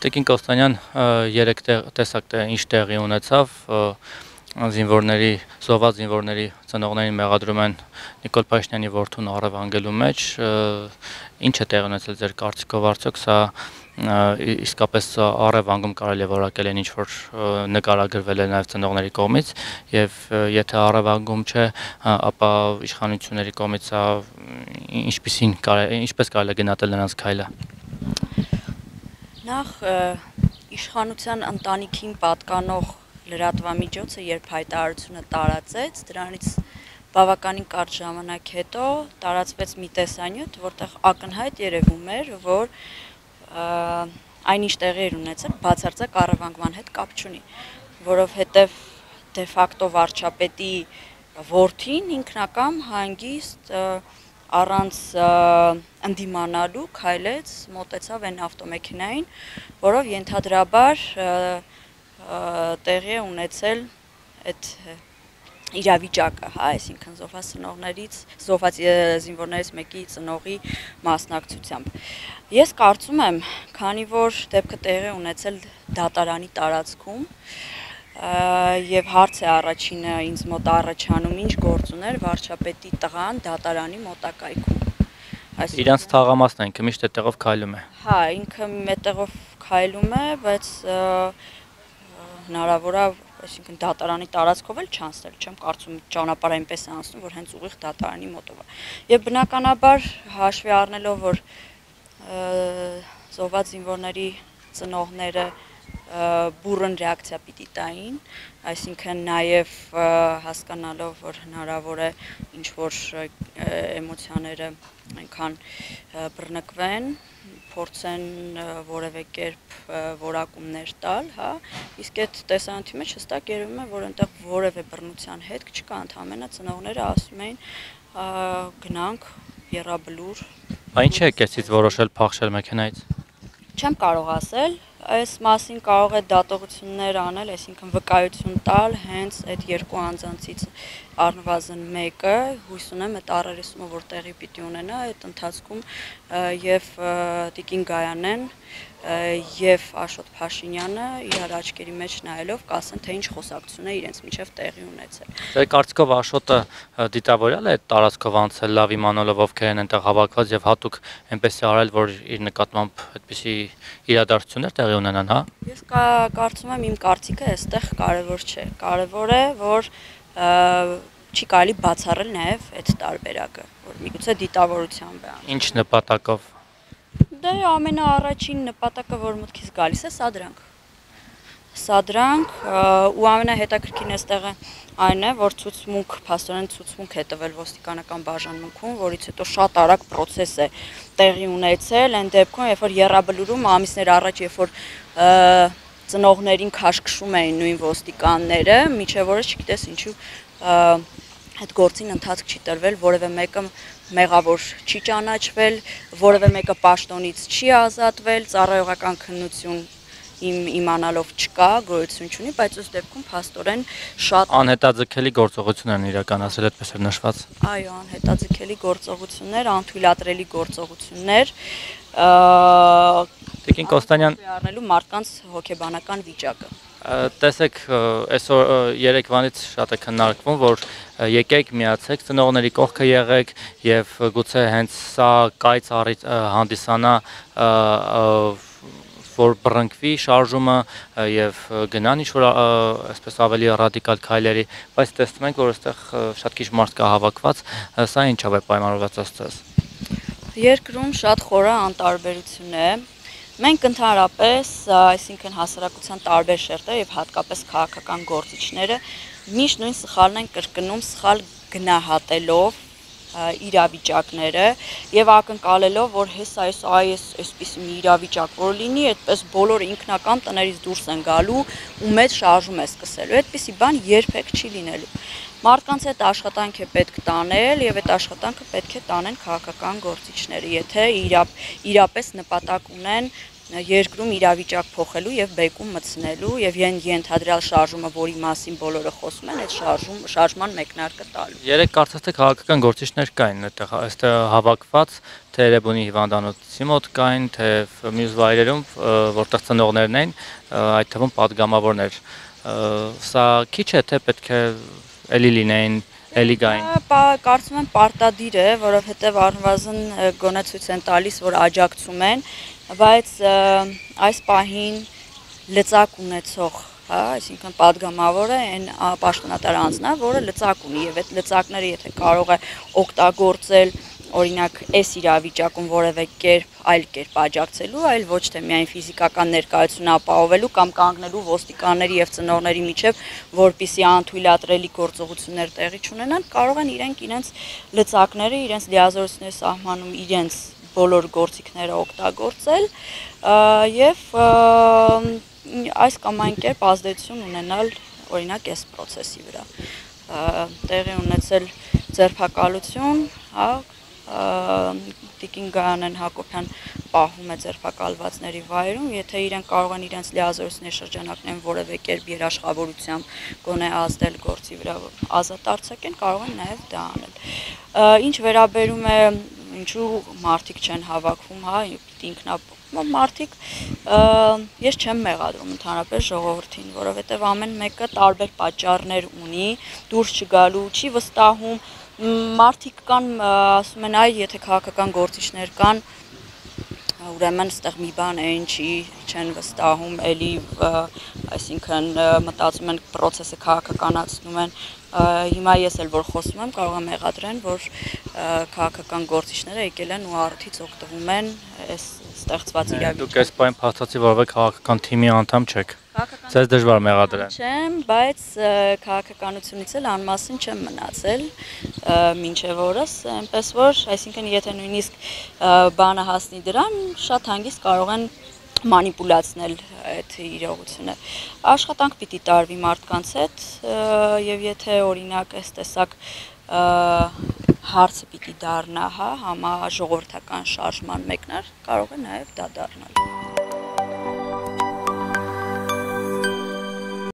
Տեկին Կոստանյան երեք տեսակ ինչ տեղի ունեցավ զինվորների զոհված զինվորների ծնողներին մեղադրում են Նիկոլ Փաշինյանի որդուն առևանգելու մեջ ինչ է տեղի ունեցել ձեր կարծիքով արդյոք սա իսկապես առևանգում կարելի է որակել են ինչ որ նկարագրվել է նաև ծնողների կողմից եւ եթե առևանգում չէ ապա իշխանությունների կողմից սա ինչպեսին ինչպես կարելի է գնահատել նրանց քայլը Նախ իշխանության ընտանիքին պատկանող լրատվամիջոցը երբ հայտարարությունը տարածեց, դրանից բավականին կարճ ժամանակ հետո տարածվեց մի տեսանյութ, որտեղ ակնհայտ երևում էր, որ այնինչ տեղի էր ունեցել բացարձակ առևանգման հետ կապ չունի, որովհետև դե ֆակտո վարչապետի որդին ինքնակամ հանգիստ և առանց ընդդիմանալու քայլեց, մոտեցավ այն ավտոմեքենային, որով ենթադրաբար տեղի ունեցել այդ իրավիճակը, հա, այսինքն զոհված զոհված զինվորներից մեկի ծնողի մասնակցությամբ։ Ես կարծում եմ, քանի որ դեպքը տեղի ունեցել դատարանի տարածքում, եւ հարց է առաջինը ինձ մոտ առաջանում ինչ գործ ուներ վարչապետի տղան դատարանի մոտակայքում այսինքն իրանց թաղամասն է ինքը միշտ այդտեղով քայլում է հա ինքը այդտեղով քայլում է բայց հնարավոր է, այսինքն դատարանի տարածքով էլ չանցնել, չեմ կարծում ճանապարհ այնպես է անցնում, որ հենց ուղիղ դատարանի մոտով է։ Եվ բնականաբար հաշվի առնելով, որ զոհված զինվորների ծնողները բուրըն ռեակցիա պիտի տային, այսինքն նաև հասկանալով, որ հնարավոր է ինչ որ էմոցիաները այնքան բռնկվեն, փորձեն որևէ կերպ որակումներ տալ, հա, իսկ այդ տեսանյութի մեջ հստակ երևում է, որ այնտեղ որևէ բռնության հետք չկա, ընդհանրապես ծնողները ասում էին գնանք երաբլուր։ Ինչ է կեսից որոշել փախչել մեքենայից։ Չեմ կարող ասել, այս մասին կարող է դատողություններ անել, այսինքն վկայություն տալ հենց այդ երկու անձանցից առնվազն մեկը, հույս ունեմ այդ առերեսումը որ տեղի պիտի ունենա այդ ընթացքում եւ Տիկին Գայանեն եւ Աշոտ Փաշինյանը իրար աչքերի մեջ նայելով կասեն թե ինչ խոսակցություն է իրենց միջև տեղի ունեցել։ Ձեր կարծիքով Աշոտը դիտավորյալ է տարածքով անցել լավ իմանալով ովքեր են այնտեղ հավաքված եւ հատուկ այնպես արել որ իր նկատմամբ այդպիսի իրադարձություններ տեղի ունենան, հա։ Ես կարծում եմ իմ կարծիքը այստեղ կարևոր չէ։ Կարևոր է որ չի կարելի բացառել նաև այդ տարբերակը, որ միգուցե դիտավորությամբ է անում։ Ինչ նպատակով Դե ամենաառաջին նպատակը, որ մտքից գալիս է, սա դրանք։ Սա դրանք ու ամենահետաքրքիրն է այն է, որ ցուցմունք, փաստորեն ցուցմունք է տվել ոստիկանական բաժանմունքում, որից հետո շատ արագ process է տեղի ունեցել, այն դեպքում, երբ որ Եռաբլուրում ամիսներ առաջ, երբ որ ծնողներին քաշքշում էին նույն ոստիկանները, միջև օրս չգիտես ինչու այդ գործին ընթացք չի տրվել, որևէ մեկը մեղավոր չի ճանաչվել, որևէ մեկը պաշտոնից չի ազատվել, ծառայողական քննություն իմ իմանալով չկա, գոյություն չունի, բայց ըստ դեպքում փաստորեն շատ անհետաձգելի գործողություններ են իրականացել, այդպես է նշված։ Այո, անհետաձգելի գործողություններ, անթույլատրելի գործողություններ, Տիկին Կոստանյան առնելու մարդկանց հոգեբանական վիճակը տեսեք այսօր Երևանից շատ է քննարկվում, որ եկեք միացեք ծնողների կողքը եղեք եւ գուցե հենց սա կայծ հանդիսանա որ բռնկվի շարժումը եւ գնան ինչ որ այսպես ավելի ռադիկալ քայլերի, բայց տեսնում ենք որ այստեղ շատ քիչ մարդ կա հավաքված, սա ինչով է պայմանավորված ըստ Երկրում շատ խորը անտարբերություն է Մենք ընդհանրապես, այսինքն հասարակության տարբեր շերտեր եւ հատկապես քաղաքական գործիչները միշտ նույն սխալն են կրկնում, սխալ գնահատելով իրավիճակները եւ ակնկալելով, որ հես այս այս այսպիսի մի իրավիճակ որ լինի, այդպես բոլորը ինքնական տներից դուրս են գալու ու մեծ շարժում է սկսելու։ Այդպիսի բան երբեք չի լինելու։ Մարդկանց այդ աշխատանք է պետք տանել եւ այդ աշխատանքը պետք է տանեն քաղաքական գործիչները, եթե իրապ իրապես նպատակ ունեն երկրում իրավիճակ փոխելու եւ բեկում մտցնելու եւ են ենթադրյալ շարժումը, որի մասին բոլորը խոսում են, այդ շարժում շարժման մեկնարկը տալու։ Երեք կարծես թե քաղաքական գործիչներ կային այդտեղ, հա- այստեղ հավաքված թե Երևանի հիվանդանոցի մոտ կային, թե մյուս վայրերում, որտեղ ծնողներն էին, այդ թվում падգամավորներ։ Սա քիչ է թե պետք է էլի լինեին Էլիգային։ Կարծում եմ պարտադիր է, որովհետև առնվազն գոնե ցույց են տալիս, որ աջակցում են բայց այս պահին լծակ ունեցող հա, այսինքն падգամավորը այն պաշտոնատար անձն է, որը լծակ ունի եւ այդ լծակները եթե կարող է օգտագործել օրինակ այս իրավիճակում որևէ կերպ այլ կերպ աջակցելու, այլ ոչ թե միայն ֆիզիկական ներկայություն ապահովելու կամ կանգնելու ոստիկանների եւ ծնողների միջև, որpիսի անթույլատրելի գործողություններ տեղի ունենան, կարող են իրենք իրենց լծակները, իրենց լիազորությունները սահմանում իրենց բոլոր գործիքները օգտագործել եւ այս կամ այն կերպ ազդեցություն ունենալ օրինակ այս process-ի վրա տեղի ունեցել ձերբակալություն, հա, Տիկին Գայանեն Հակոբյան պահում է ձերբակալվածների վայրում, եթե իրենք կարող են իրենց լիազորությունների շրջանակներում որևէ կերպ երաշխավորությամբ գոնե ազդել գործի վրա ազատ արձակեն, կարող են նաև դա անել։ Ինչ վերաբերում է ինչու մարդիկ չեն հավաքվում, հա, ինքնա մարդիկ ես չեմ մեղադրում ընդհանրապես ժողովրդին, որովհետև ամեն մեկը տարբեր պատճառներ ունի, դուրս չգալու, չի վստահում, մարդիկ կան ասում են այ եթե քաղաքական գործիչներ կան ուրեմն ստեղ մի բան է ինչի չեն վստահում էլի այսինքն մտածում են process-ը քաղաքականացնում են հիմա ես էլ որ խոսում եմ կարող եմ մեղադրեն որ քաղաքական գործիչները եկել են ու արդից օգտվում են այս ստեղծված իրավիճակը դուք այս բան փաստացի որովե քաղաքական թիմի անդամ չեք Ձեզ դժվար մեղադրել։ Չեմ, բայց քաղաքականությունից էլ անմասն չեմ մնացել մինչև օրս, այնպես որ, այսինքն եթե նույնիսկ բանը հասնի դրան, շատ հանգիստ կարող են մանիպուլացնել այդ իրողությունը։ Աշխատանք պիտի տարվի մարդկանց հետ եւ եթե օրինակ այս տեսակ հարցը պիտի դառնա, հա, համաժողովրդական շարժման մեկնար, կարող է նաև դա դառնալ։